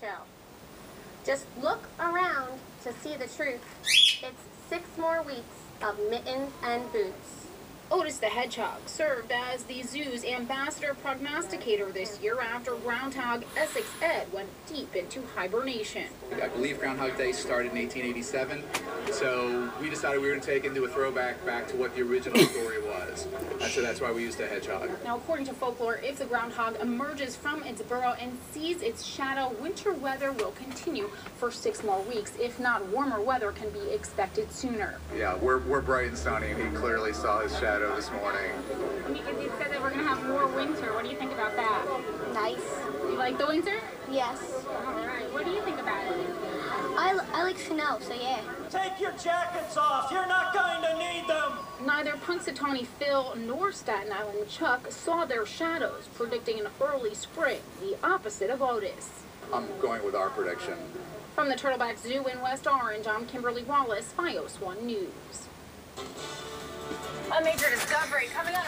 show. Just look around to see the truth. It's six more weeks of mittens and boots. Otis the Hedgehog served as the zoo's ambassador prognosticator this year after groundhog Essex Ed went deep into hibernation. I believe Groundhog Day started in 1887, so we decided we were going to take and do a throwback back to what the original story was. And so that's why we used a hedgehog. Now, according to folklore, if the groundhog emerges from its burrow and sees its shadow, winter weather will continue for six more weeks. If not, warmer weather can be expected sooner. Yeah, we're, we're bright and sunny, and he clearly saw his shadow this morning. Because you said that we're going to have more winter. What do you think about that? Nice. You like the winter? Yes. All right. What do you think about it? I, I like snow, so yeah. Take your jackets off. You're not going to need them. Neither Punxsutawney Phil nor Staten Island Chuck saw their shadows, predicting an early spring, the opposite of Otis. I'm going with our prediction. From the Turtleback Zoo in West Orange, I'm Kimberly Wallace, FiOS 1 News. A major discovery coming out